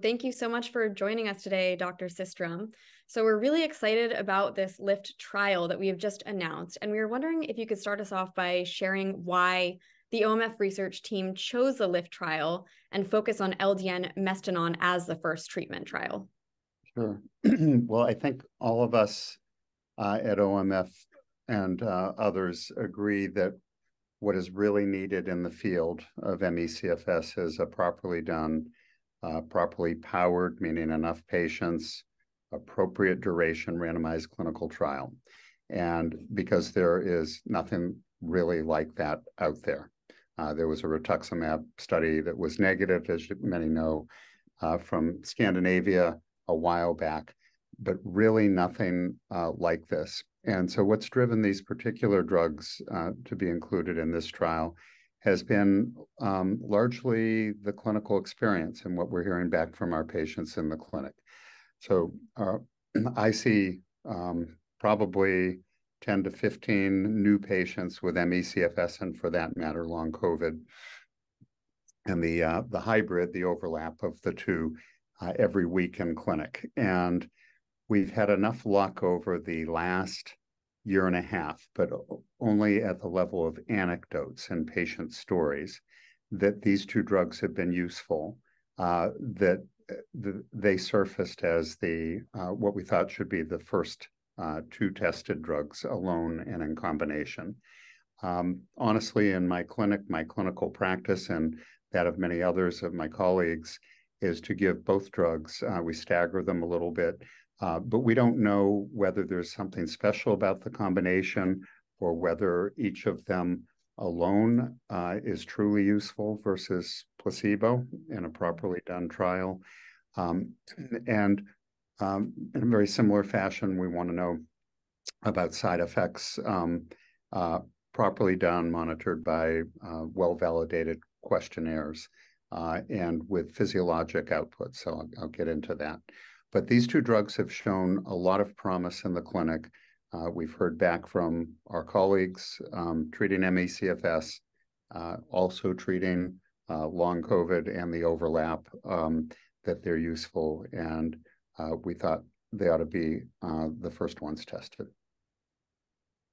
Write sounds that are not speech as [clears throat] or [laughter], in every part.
Thank you so much for joining us today, Dr. Systrom. So, we're really excited about this LIFT trial that we have just announced. And we were wondering if you could start us off by sharing why the OMF research team chose the LIFT trial and focus on LDN Mestinon as the first treatment trial. Sure. [clears throat] well, I think all of us uh, at OMF and uh, others agree that what is really needed in the field of ME/CFS is a properly done, properly powered, meaning enough patients, appropriate duration randomized clinical trial. And because there is nothing really like that out there. Uh, there was a rituximab study that was negative, as many know, uh, from Scandinavia a while back, but really nothing uh, like this. And so, what's driven these particular drugs uh, to be included in this trial has been um, largely the clinical experience and what we're hearing back from our patients in the clinic. So, uh, [clears throat] I see um, probably 10 to 15 new patients with ME/CFS and for that matter, long COVID. And the uh, the hybrid, the overlap of the two, uh, every week in clinic. And we've had enough luck over the last year and a half, but only at the level of anecdotes and patient stories, that these two drugs have been useful. Uh, that the, they surfaced as the uh, what we thought should be the first uh, two tested drugs alone and in combination. Um, honestly, in my clinic, my clinical practice, and that of many others of my colleagues, is to give both drugs. Uh, we stagger them a little bit, uh, but we don't know whether there's something special about the combination or whether each of them alone uh, is truly useful versus placebo in a properly done trial. Um, and um, in a very similar fashion, we want to know about side effects um, uh, properly done, monitored by uh, well-validated questionnaires uh, and with physiologic output. So I'll, I'll, get into that. But these two drugs have shown a lot of promise in the clinic. Uh, we've heard back from our colleagues um, treating ME/CFS, uh, also treating uh, long COVID and the overlap, um, that they're useful. And uh, we thought they ought to be uh, the first ones tested.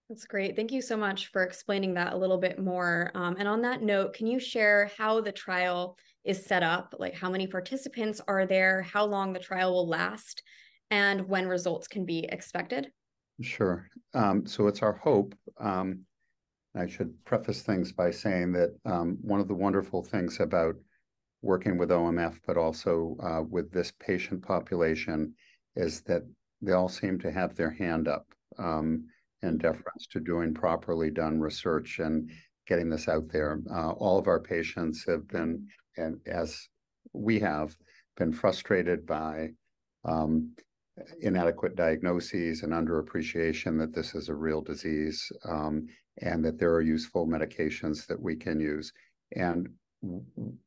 That's great. Thank you so much for explaining that a little bit more. Um, and on that note, can you share how the trial is set up? Like how many participants are there, how long the trial will last, and when results can be expected? Sure. Um, so it's our hope. Um, I should preface things by saying that um, one of the wonderful things about working with OMF, but also uh, with this patient population, is that they all seem to have their hand up um, in deference to doing properly done research and getting this out there. Uh, all of our patients have been, and as we have, been frustrated by um, inadequate diagnoses and underappreciation that this is a real disease um, and that there are useful medications that we can use. And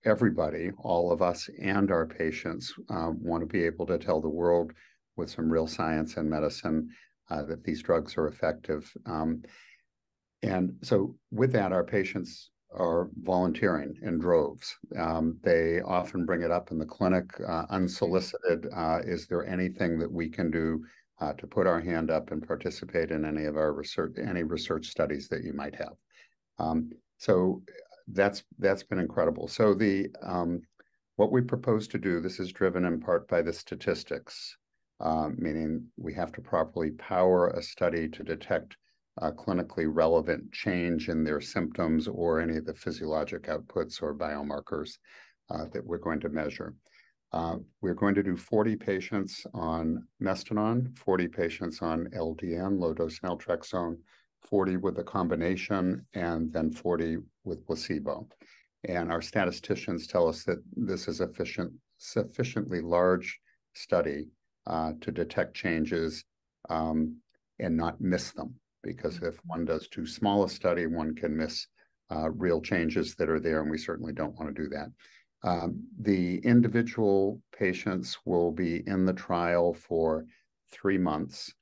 everybody, all of us and our patients, uh, want to be able to tell the world with some real science and medicine uh, that these drugs are effective. Um, and so, with that, our patients are volunteering in droves. Um, they often bring it up in the clinic uh, unsolicited. Uh, is there anything that we can do uh, to put our hand up and participate in any of our research, any research studies that you might have? Um, so that's that's been incredible. So the um, what we propose to do, this is driven in part by the statistics, uh, meaning we have to properly power a study to detect clinically relevant change in their symptoms or any of the physiologic outputs or biomarkers uh, that we're going to measure. Uh, we're going to do 40 patients on Mestinon, 40 patients on LDN, low dose naltrexone, 40 with a combination, and then 40 with placebo. And our statisticians tell us that this is a sufficiently large study uh, to detect changes um, and not miss them. Because if mm-hmm. one does too small a study, one can miss uh, real changes that are there, and we certainly don't want to do that. Um, the individual patients will be in the trial for three months.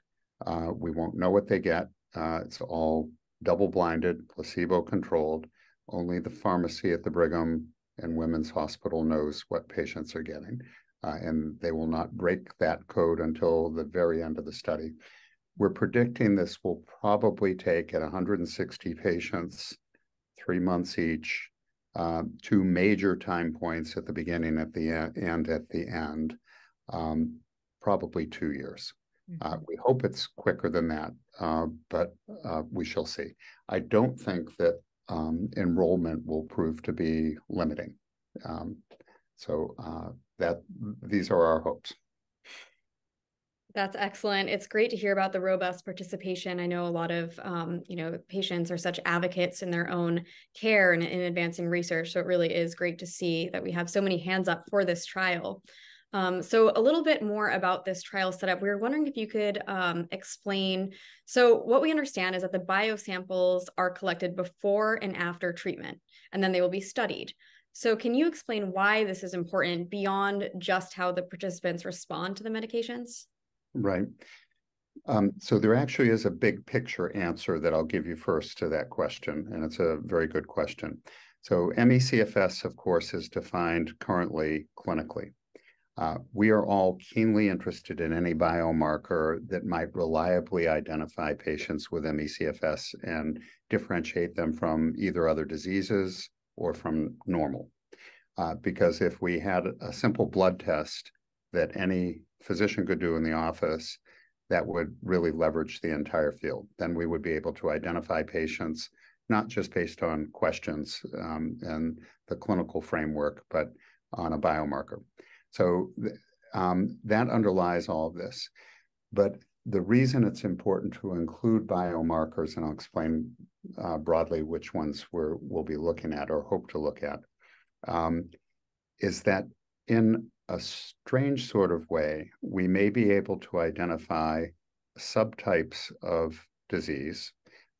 Uh, we won't know what they get uh, it's all double-blinded, placebo-controlled. Only the pharmacy at the Brigham and Women's Hospital knows what patients are getting. uh, and they will not break that code until the very end of the study. We're predicting this will probably take at 160 patients, three months each, uh, two major time points at the beginning, at the end, and at the end, um, probably two years. Uh, mm-hmm. we hope it's quicker than that, uh, but uh, we shall see. I don't think that um, enrollment will prove to be limiting. Um, so uh, that these are our hopes. That's excellent. It's great to hear about the robust participation. I know a lot of um, you know patients are such advocates in their own care and in advancing research. So it really is great to see that we have so many hands up for this trial. Um, so a little bit more about this trial setup. We were wondering if you could um, explain. So what we understand is that the biosamples are collected before and after treatment, and then they will be studied. So can you explain why this is important beyond just how the participants respond to the medications? Right. Um, so there actually is a big picture answer that I'll give you first to that question, and it's a very good question. So ME/CFS, of course, is defined currently clinically. Uh, we are all keenly interested in any biomarker that might reliably identify patients with ME/CFS and differentiate them from either other diseases or from normal. Uh, because if we had a simple blood test that any physician could do in the office that would really leverage the entire field. Then we would be able to identify patients, not just based on questions um, and the clinical framework, but on a biomarker. So um, that underlies all of this. But the reason it's important to include biomarkers, and I'll explain uh, broadly which ones we're, we'll be looking at or hope to look at, um, is that in a strange sort of way, we may be able to identify subtypes of disease.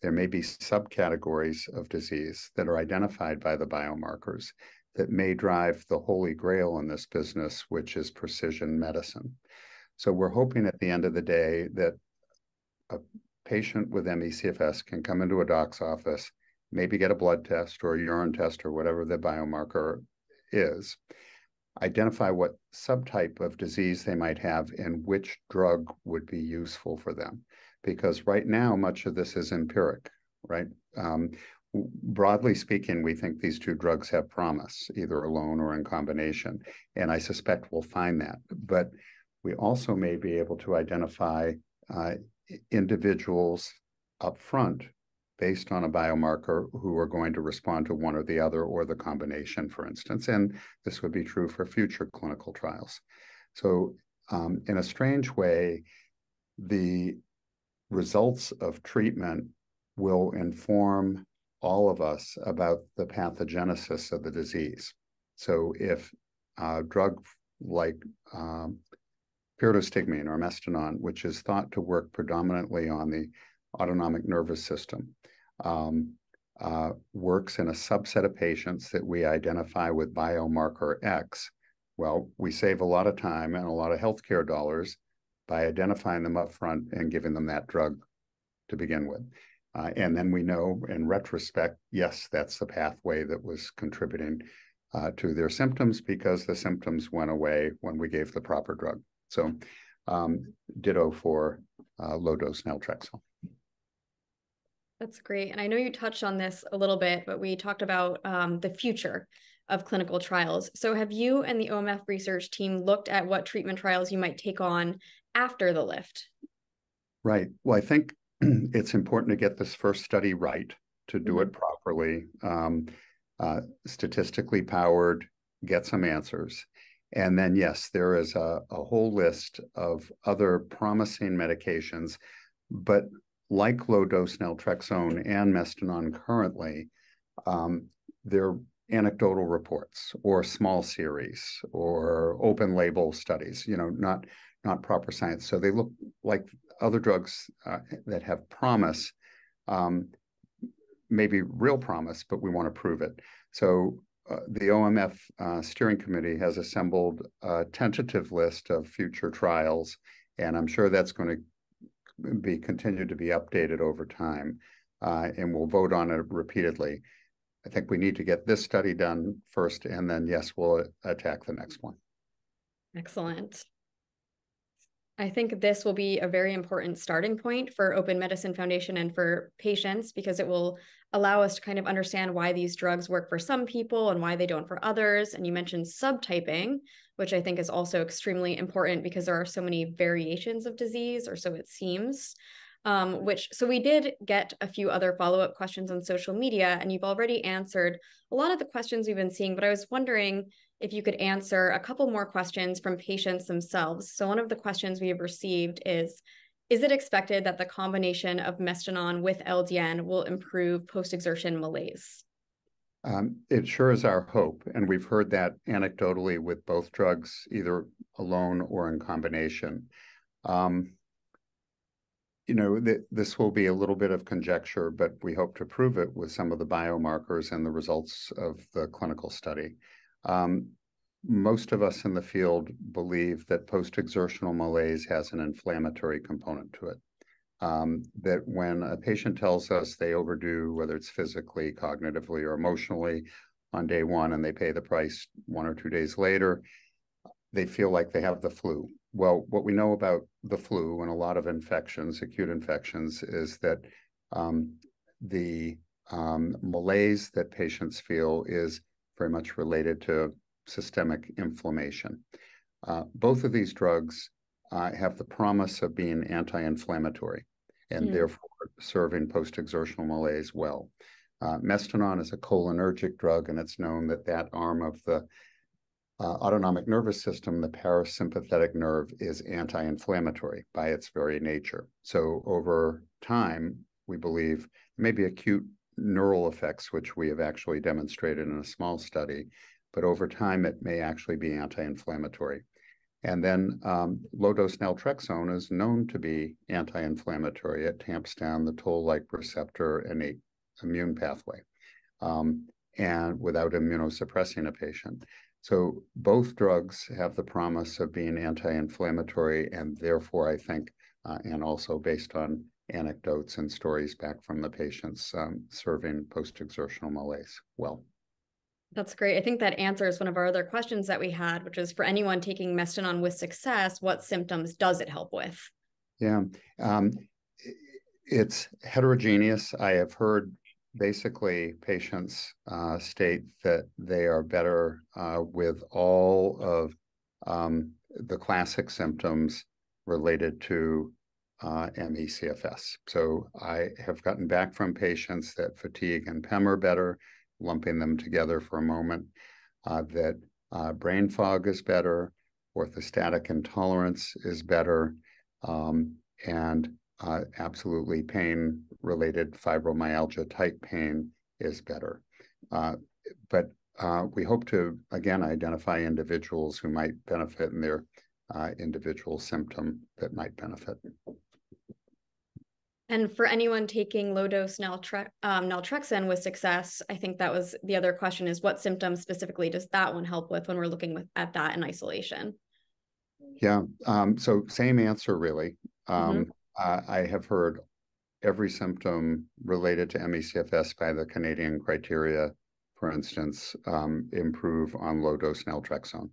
There may be subcategories of disease that are identified by the biomarkers that may drive the holy grail in this business, which is precision medicine. So we're hoping at the end of the day that a patient with ME/CFS can come into a doc's office, maybe get a blood test or a urine test or whatever the biomarker is, identify what subtype of disease they might have and which drug would be useful for them. Because right now, much of this is empiric, right? Um, broadly speaking, we think these two drugs have promise, either alone or in combination. And I suspect we'll find that. But we also may be able to identify uh, individuals up front based on a biomarker who are going to respond to one or the other or the combination, for instance. And this would be true for future clinical trials. So, um, in a strange way, the results of treatment will inform all of us about the pathogenesis of the disease. So, if a drug like um, pyridostigmine or mestinon, which is thought to work predominantly on the autonomic nervous system, um, uh, works in a subset of patients that we identify with biomarker X, well, we save a lot of time and a lot of healthcare dollars by identifying them up front and giving them that drug to begin with. Uh, and then we know in retrospect, yes, that's the pathway that was contributing uh, to their symptoms because the symptoms went away when we gave the proper drug. So, um, ditto for uh, low dose naltrexone. That's great. And I know you touched on this a little bit, but we talked about um, the future of clinical trials. So, have you and the OMF research team looked at what treatment trials you might take on after the lift? Right. Well, I think [clears throat] it's important to get this first study right to do mm-hmm. it properly, um, uh, statistically powered, get some answers. And then, yes, there is a, a whole list of other promising medications, but like low dose naltrexone and mestinon currently, um, they're anecdotal reports or small series or open label studies, you know, not not proper science. So they look like other drugs uh, that have promise, um, maybe real promise, but we want to prove it. So uh, the OMF uh, steering committee has assembled a tentative list of future trials, and I'm sure that's going to be continued to be updated over time, uh, and we'll vote on it repeatedly. I think we need to get this study done first, and then yes, we'll attack the next one. Excellent. I think this will be a very important starting point for Open Medicine Foundation and for patients because it will allow us to kind of understand why these drugs work for some people and why they don't for others. And you mentioned subtyping, which I think is also extremely important because there are so many variations of disease, or so it seems. Um, which so we did get a few other follow-up questions on social media, and you've already answered a lot of the questions we've been seeing. But I was wondering if you could answer a couple more questions from patients themselves. So one of the questions we have received is, is it expected that the combination of Mestinon with LDN will improve post-exertion malaise? Um, it sure is our hope, and we've heard that anecdotally with both drugs, either alone or in combination. Um, you know, th this will be a little bit of conjecture, but we hope to prove it with some of the biomarkers and the results of the clinical study. Um, most of us in the field believe that post-exertional malaise has an inflammatory component to it um, that when a patient tells us they overdo, whether it's physically, cognitively, or emotionally on day one, and they pay the price one or two days later, they feel like they have the flu. Well, what we know about the flu and a lot of infections, acute infections, is that um, the um, malaise that patients feel is very much related to systemic inflammation. Uh, both of these drugs uh, have the promise of being anti-inflammatory and mm. therefore serving post-exertional malaise well. Uh, Mestinon is a cholinergic drug, and it's known that that arm of the uh, autonomic nervous system, the parasympathetic nerve, is anti-inflammatory by its very nature. So over time, we believe maybe acute neural effects, which we have actually demonstrated in a small study, but over time it may actually be anti-inflammatory. And then um, low dose naltrexone is known to be anti inflammatory. It tamps down the toll like receptor innate immune pathway um, and without immunosuppressing a patient. So both drugs have the promise of being anti inflammatory, and therefore, I think, uh, and also based on anecdotes and stories back from the patients um, serving post exertional malaise well. That's great. I think that answers one of our other questions that we had, which is for anyone taking Mestinon with success, what symptoms does it help with? Yeah, um, it's heterogeneous. I have heard basically patients uh, state that they are better uh, with all of um, the classic symptoms related to uh, ME/CFS. So I have gotten back from patients that fatigue and PEM are better lumping them together for a moment, uh, that uh, brain fog is better, orthostatic intolerance is better, um, and uh, absolutely pain related fibromyalgia type pain is better. Uh, but uh, we hope to, again, identify individuals who might benefit in their individual symptom that might benefit. And for anyone taking low dose naltre- um, naltrexone with success, I think that was the other question is what symptoms specifically does that one help with when we're looking with, at that in isolation? Yeah. Um, so same answer, really. Um, mm-hmm. uh, I have heard every symptom related to ME/CFS by the Canadian criteria, for instance, um, improve on low dose naltrexone.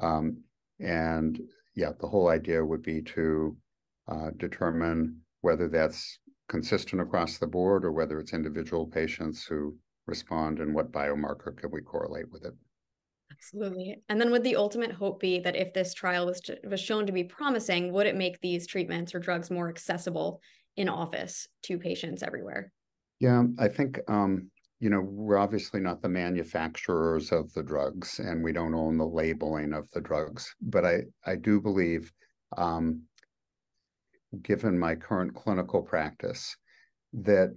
Um, and yeah, the whole idea would be to uh, determine whether that's consistent across the board or whether it's individual patients who respond and what biomarker can we correlate with it. Absolutely. And then would the ultimate hope be that if this trial was to, was shown to be promising, would it make these treatments or drugs more accessible in office to patients everywhere? Yeah, I think um, you know, we're obviously not the manufacturers of the drugs and we don't own the labeling of the drugs, but I I do believe um, given my current clinical practice, that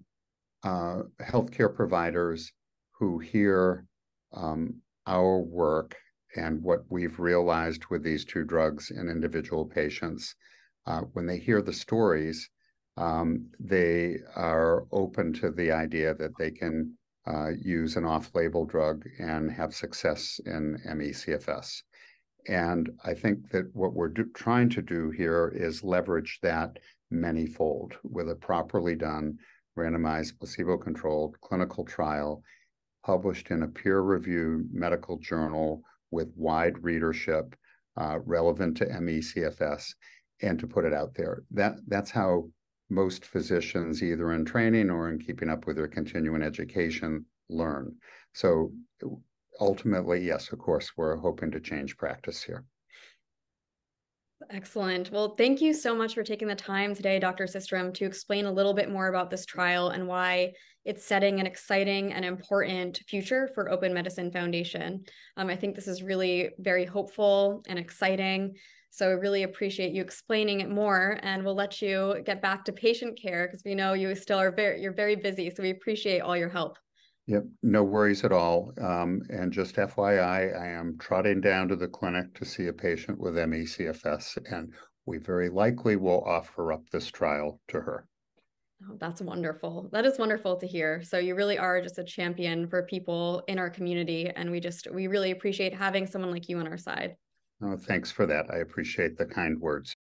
uh, healthcare providers who hear um, our work and what we've realized with these two drugs in individual patients, uh, when they hear the stories, um, they are open to the idea that they can uh, use an off-label drug and have success in ME/CFS. And I think that what we're do, trying to do here is leverage that manyfold with a properly done, randomized, placebo controlled clinical trial published in a peer reviewed medical journal with wide readership uh, relevant to ME/CFS and to put it out there. That that's how most physicians, either in training or in keeping up with their continuing education, learn. So ultimately, yes, of course, we're hoping to change practice here. Excellent. Well, thank you so much for taking the time today, Dr. Systrom, to explain a little bit more about this trial and why it's setting an exciting and important future for Open Medicine Foundation. Um, I think this is really very hopeful and exciting. So I really appreciate you explaining it more, and we'll let you get back to patient care because we know you still are very you're very busy. So we appreciate all your help. Yep, no worries at all. Um, and just FYI, I am trotting down to the clinic to see a patient with ME/CFS, and we very likely will offer up this trial to her. Oh, that's wonderful. That is wonderful to hear. So you really are just a champion for people in our community, and we just we really appreciate having someone like you on our side. Oh, thanks for that. I appreciate the kind words.